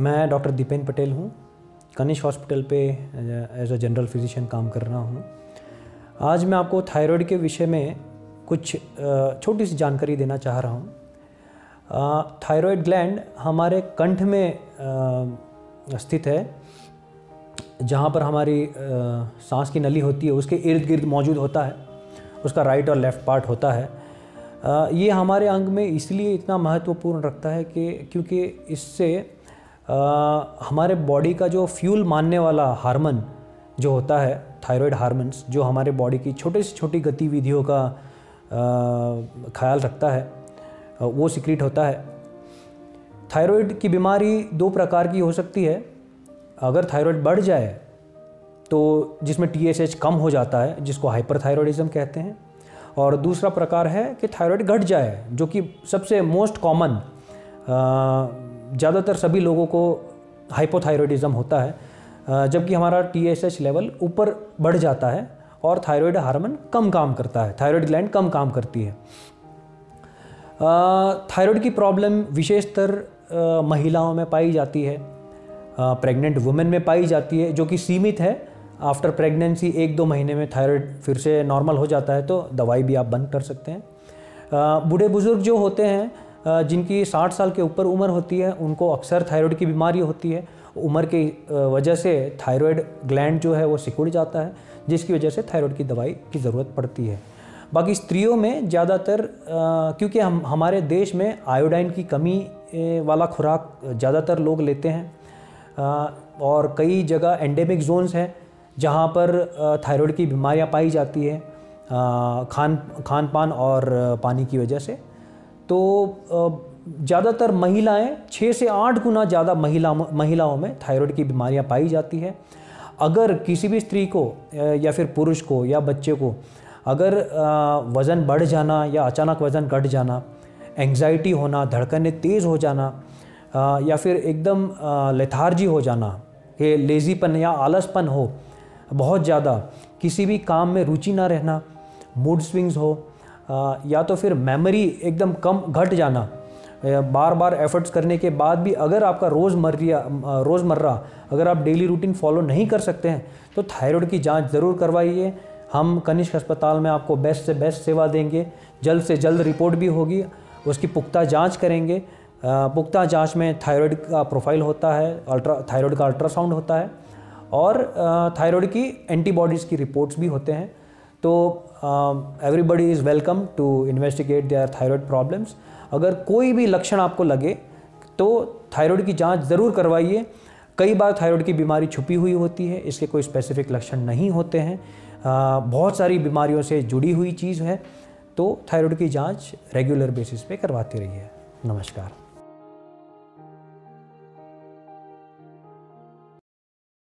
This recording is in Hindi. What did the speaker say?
मैं डॉक्टर दीपेन पटेल हूँ कनिष्क हॉस्पिटल पे एज अ जनरल फिजिशियन काम कर रहा हूँ। आज मैं आपको थायराइड के विषय में कुछ छोटी सी जानकारी देना चाह रहा हूँ। थायराइड ग्लैंड हमारे कंठ में स्थित है, जहाँ पर हमारी सांस की नली होती है, उसके इर्द गिर्द मौजूद होता है, उसका राइट और लेफ़्ट पार्ट होता है। ये हमारे अंग में इसलिए इतना महत्वपूर्ण रखता है कि, क्योंकि इससे हमारे बॉडी का जो फ्यूल मानने वाला हार्मन जो होता है थायराइड हार्मन्स जो हमारे बॉडी की छोटे से छोटी गतिविधियों का ख्याल रखता है वो सिक्रीट होता है। थायराइड की बीमारी दो प्रकार की हो सकती है। अगर थायराइड बढ़ जाए तो जिसमें टीएसएच कम हो जाता है, जिसको हाइपरथायरॉयडिज्म कहते हैं, और दूसरा प्रकार है कि थायराइड घट जाए, जो कि सबसे मोस्ट कॉमन ज़्यादातर सभी लोगों को हाइपोथायरॉयडिज्म होता है जबकि हमारा टीएसएच लेवल ऊपर बढ़ जाता है और थायराइड हार्मोन कम काम करता है थायराइड ग्लैंड कम काम करती है। थायराइड की प्रॉब्लम विशेषतर महिलाओं में पाई जाती है प्रेग्नेंट वुमेन में पाई जाती है, जो कि सीमित है। आफ्टर प्रेगनेंसी एक दो महीने में थायराइड फिर से नॉर्मल हो जाता है तो दवाई भी आप बंद कर सकते हैं। बूढ़े बुज़ुर्ग जो होते हैं जिनकी 60 साल के ऊपर उम्र होती है उनको अक्सर थायराइड की बीमारी होती है। उम्र की वजह से थायराइड ग्लैंड जो है वो सिकुड़ जाता है जिसकी वजह से थायराइड की दवाई की ज़रूरत पड़ती है। बाकी स्त्रियों में ज़्यादातर क्योंकि हम हमारे देश में आयोडाइन की कमी वाला खुराक ज़्यादातर लोग लेते हैं आ, और कई जगह एंडेमिक जोन्स हैं जहाँ पर थायराइड की बीमारियाँ पाई जाती है खान खान पान और पानी की वजह से। तो ज़्यादातर महिलाएँ छः से आठ गुना ज़्यादा महिला, महिलाओं में थायराइड की बीमारियाँ पाई जाती है। अगर किसी भी स्त्री को या फिर पुरुष को या बच्चे को अगर वज़न बढ़ जाना या अचानक वज़न घट जाना, एंग्जाइटी होना, धड़कनें तेज़ हो जाना या फिर एकदम लेथार्जी हो जाना, ये लेज़ीपन या आलसपन हो, बहुत ज़्यादा किसी भी काम में रुचि ना रहना, मूड स्विंग्स हो या तो फिर मेमोरी एकदम कम घट जाना बार बार एफर्ट्स करने के बाद भी अगर आपका रोज़मर्रा रोज़मर्रा, अगर आप डेली रूटीन फॉलो नहीं कर सकते हैं तो थायराइड की जाँच ज़रूर करवाइए। हम कनिष्क अस्पताल में आपको बेस्ट से बेस्ट सेवा देंगे, जल्द से जल्द रिपोर्ट भी होगी, उसकी पुख्ता जाँच करेंगे। पुख्ता जाँच में थायराइड का प्रोफ़ाइल होता है अल्ट्रा थायराइड का अल्ट्रासाउंड होता है, और थायराइड की एंटीबॉडीज़ की रिपोर्ट्स भी होते हैं। तो everybody is welcome to investigate their thyroid problems अगर कोई भी लक्षण आपको लगे तो थायराइड की जाँच ज़रूर करवाइए। कई बार थायराइड की बीमारी छुपी हुई होती है, इसके कोई स्पेसिफिक लक्षण नहीं होते हैं। बहुत सारी बीमारियों से जुड़ी हुई चीज़ है तो थायराइड की जाँच रेगुलर बेसिस पे करवाती रहिए। नमस्कार।